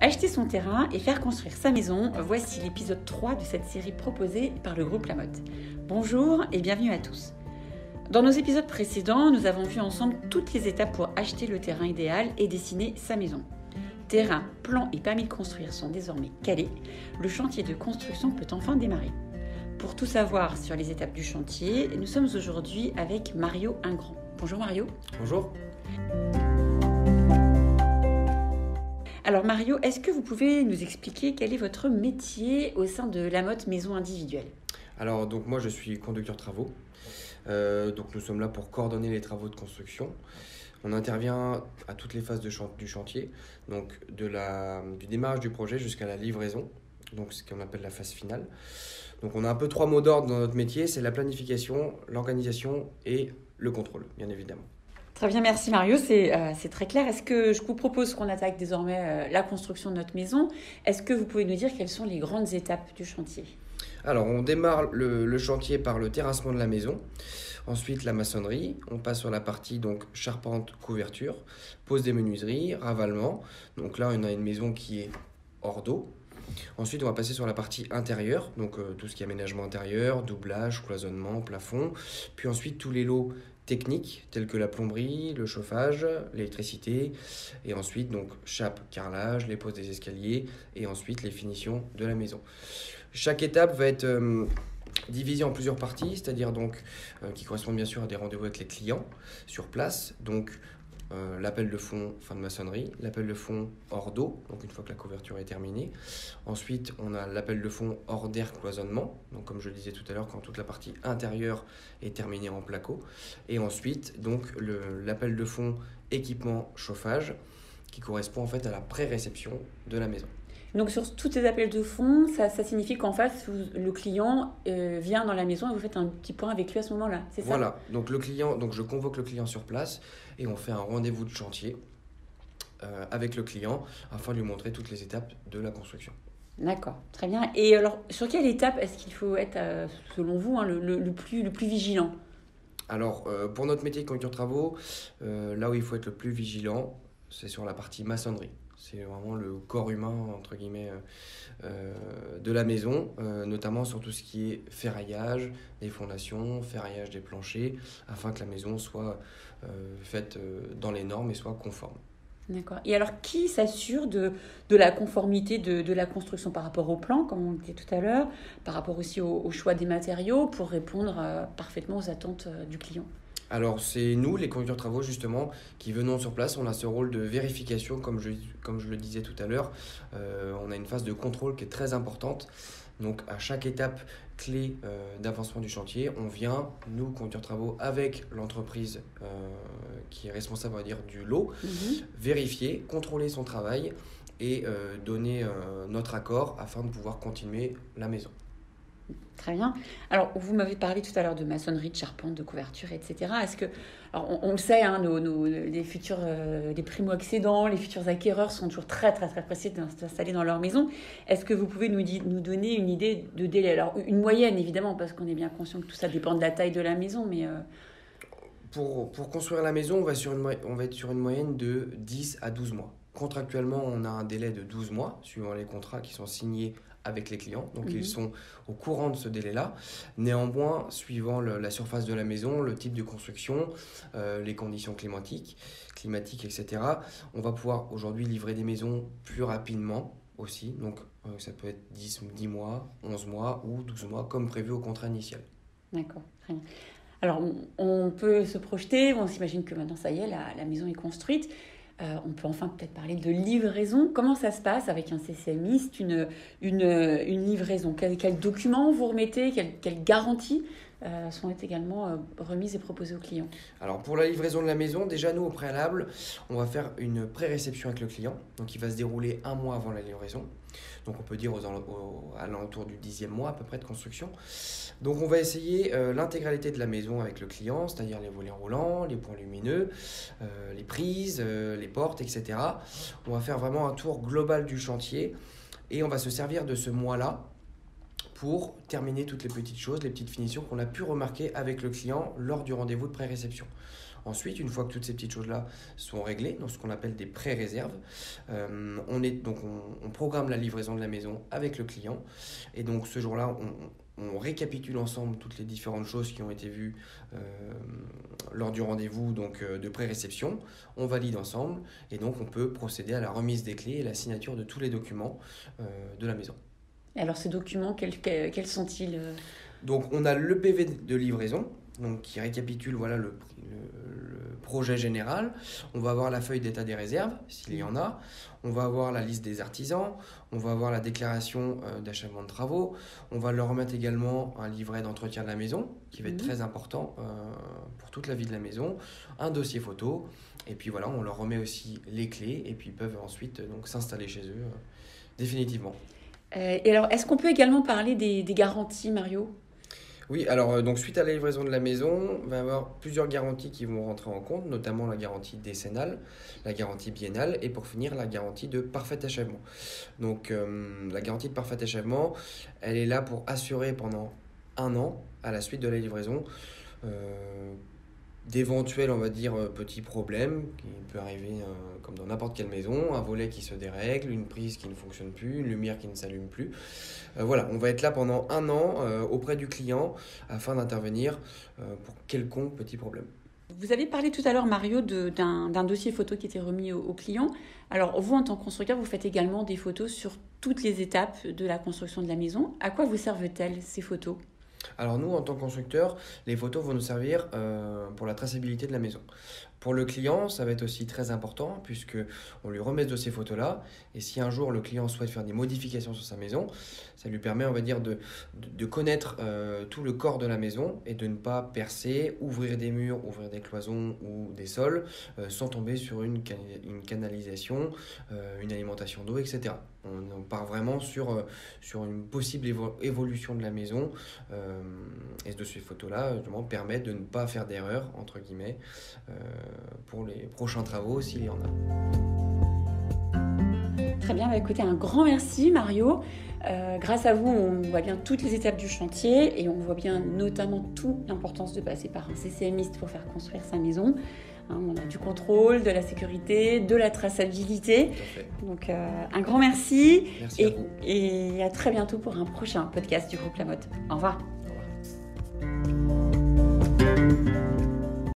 Acheter son terrain et faire construire sa maison, voici l'épisode 3 de cette série proposée par le groupe Lamotte. Bonjour et bienvenue à tous. Dans nos épisodes précédents, nous avons vu ensemble toutes les étapes pour acheter le terrain idéal et dessiner sa maison. Terrain, plan et permis de construire sont désormais calés. Le chantier de construction peut enfin démarrer. Pour tout savoir sur les étapes du chantier, nous sommes aujourd'hui avec Mario Ingrand. Bonjour Mario. Bonjour. Alors Mario, est-ce que vous pouvez nous expliquer quel est votre métier au sein de la mode maison individuelle? Alors donc moi je suis conducteur travaux. Euh, donc nous sommes là pour coordonner les travaux de construction. On intervient à toutes les phases du chantier, donc de la, du démarrage du projet jusqu'à la livraison, donc ce qu'on appelle la phase finale. Donc on a un peu trois mots d'ordre dans notre métier, c'est la planification, l'organisation et le contrôle, bien évidemment. Très bien, merci Mario, c'est euh, très clair. Est-ce que je vous propose qu'on attaque désormais euh, la construction de notre maison? Est-ce que vous pouvez nous dire quelles sont les grandes étapes du chantier? Alors, on démarre le, chantier par le terrassement de la maison, ensuite la maçonnerie, on passe sur la partie donc charpente, couverture, pose des menuiseries, ravalement. Donc là, on a une maison qui est hors d'eau, Ensuite, on va passer sur la partie intérieure, donc euh, tout ce qui est aménagement intérieur, doublage, cloisonnement, plafond. Puis ensuite, tous les lots techniques telles que la plomberie, le chauffage, l'électricité, et ensuite donc chape, carrelage, les poses des escaliers, et ensuite les finitions de la maison. Chaque étape va être euh, divisée en plusieurs parties, c'est-à-dire donc euh, qui correspondent bien sûr à des rendez-vous avec les clients sur place. Donc euh, l'appel de fond fin de maçonnerie, l'appel de fond hors d'eau, donc une fois que la couverture est terminée. Ensuite, on a l'appel de fond hors d'air cloisonnement, donc comme je le disais tout à l'heure, quand toute la partie intérieure est terminée en placo. Et ensuite, donc l'appel de fond équipement chauffage, qui correspond en fait à la pré-réception de la maison. Donc sur tous ces appels de fonds, ça, signifie qu'en face, le client euh, vient dans la maison et vous faites un petit point avec lui à ce moment-là, c'est ça? Voilà, donc le client, donc je convoque le client sur place et on fait un rendez-vous de chantier euh, avec le client afin de lui montrer toutes les étapes de la construction. D'accord, très bien. Et alors, sur quelle étape est-ce qu'il faut être, euh, selon vous, hein, le, plus, le plus vigilant? Alors, pour notre métier de conducteur travaux, là où il faut être le plus vigilant, c'est sur la partie maçonnerie. C'est vraiment le corps humain, entre guillemets, euh, euh, de la maison, euh, notamment sur tout ce qui est ferraillage des fondations, ferraillage des planchers, afin que la maison soit faite dans les normes et soit conforme. D'accord. Et alors, qui s'assure de, de, la conformité de, de, la construction par rapport au plan, comme on disait tout à l'heure, par rapport aussi au, choix des matériaux pour répondre parfaitement aux attentes du client? Alors c'est nous, les conducteurs de travaux justement, qui venons sur place. On a ce rôle de vérification, comme je, comme je le disais tout à l'heure. Euh, on a une phase de contrôle qui est très importante. Donc à chaque étape clé euh, d'avancement du chantier, on vient, nous, conducteurs de travaux, avec l'entreprise euh, qui est responsable on va dire, du lot, mhm. vérifier, contrôler son travail et donner notre accord afin de pouvoir continuer la maison. Très bien. Alors, vous m'avez parlé tout à l'heure de maçonnerie, de charpente, de couverture, etc. Est-ce que, alors on, le sait, hein, nos, les futurs, euh, les primo-accédants, les futurs acquéreurs sont toujours très, très, très pressés d'installer dans leur maison. Est-ce que vous pouvez nous, nous donner une idée de délai? Alors, une moyenne, évidemment, parce qu'on est bien conscient que tout ça dépend de la taille de la maison, mais... Euh, pour, pour, construire la maison, on va, sur une, on va être sur une moyenne de 10 à 12 mois. Contractuellement, on a un délai de 12 mois, suivant les contrats qui sont signés avec les clients. Donc ils mhm. sont au courant de ce délai-là. Néanmoins, suivant la surface de la maison, le type de construction, euh, les conditions climatiques, climatiques, etc., on va pouvoir aujourd'hui livrer des maisons plus rapidement aussi. Donc euh, ça peut être 10, 10 mois, 11 mois ou 12 mois comme prévu au contrat initial. D'accord, très bien. Alors on, peut se projeter, on s'imagine que maintenant ça y est, la, la maison est construite. Euh, on peut enfin peut-être parler de livraison. Comment ça se passe avec un CCMiste, une, livraison. Quels quel documents vous remettez? Quelle garanties euh, sont également euh, remises et proposées aux clients Alors pour la livraison de la maison, déjà nous au préalable, on va faire une pré-réception avec le client. Donc il va se dérouler un mois avant la livraison. Donc on peut dire aux, à l'entour du dixième mois à peu près de construction. Donc on va essayer euh, l'intégralité de la maison avec le client, c'est-à-dire les volets roulants, les points lumineux, les prises, les portes, etc. On va faire vraiment un tour global du chantier et on va se servir de ce mois-là pour terminer toutes les petites choses, les petites finitions qu'on a pu remarquer avec le client lors du rendez-vous de pré-réception. Ensuite, une fois que toutes ces petites choses-là sont réglées, dans ce qu'on appelle des pré-réserves, euh, on, programme la livraison de la maison avec le client. Et donc ce jour-là, on, récapitule ensemble toutes les différentes choses qui ont été vues euh, lors du rendez-vous donc euh, de pré-réception. On valide ensemble et donc on peut procéder à la remise des clés et la signature de tous les documents de la maison. Alors ces documents, quels, quels sont-ils Donc on a le PV de livraison donc qui récapitule voilà le, projet général. On va avoir la feuille d'état des réserves, s'il y en a. On va avoir la liste des artisans. On va avoir la déclaration euh, d'achèvement de travaux. On va leur remettre également un livret d'entretien de la maison, qui va être mhm. très important euh, pour toute la vie de la maison. Un dossier photo. Et puis voilà, on leur remet aussi les clés. Et puis ils peuvent ensuite donc s'installer chez eux euh, définitivement. Et alors, est-ce qu'on peut également parler des garanties, Mario? Oui, alors euh, donc suite à la livraison de la maison, il va y avoir plusieurs garanties qui vont rentrer en compte, notamment la garantie décennale, la garantie biennale et pour finir la garantie de parfait achèvement. Donc euh, la garantie de parfait achèvement, elle est là pour assurer pendant un an à la suite de la livraison euh, d'éventuels, on va dire, euh, petits problèmes qui peut arriver euh, comme dans n'importe quelle maison, un volet qui se dérègle, une prise qui ne fonctionne plus, une lumière qui ne s'allume plus. Euh, voilà, on va être là pendant un an auprès du client afin d'intervenir pour quelconque petit problème. Vous avez parlé tout à l'heure, Mario, d'un dossier photo qui était remis au, au, client. Alors, vous, en tant que constructeur, vous faites également des photos sur toutes les étapes de la construction de la maison. À quoi vous servent-elles, ces photos? Alors nous, en tant que constructeur, les photos vont nous servir euh, pour la traçabilité de la maison. Pour le client, ça va être aussi très important puisque on lui remet de ces photos-là et si un jour le client souhaite faire des modifications sur sa maison, ça lui permet, on va dire, de, de, connaître euh, tout le corps de la maison et de ne pas percer, ouvrir des murs, ouvrir des cloisons ou des sols euh, sans tomber sur une, une canalisation, une alimentation d'eau, etc. On, part vraiment sur, sur une possible évolution de la maison et de ces photos-là, justement, permet de ne pas faire d'erreur, entre guillemets pour les prochains travaux s'il y en a. Très bien, bah écoutez, un grand merci Mario. Euh, grâce à vous, on voit bien toutes les étapes du chantier et on voit bien notamment toute l'importance de passer par un CCMiste pour faire construire sa maison. Hein, on a du contrôle, de la sécurité, de la traçabilité. Donc euh, un grand merci, merci et, à et à très bientôt pour un prochain podcast du groupe Lamotte. Au revoir.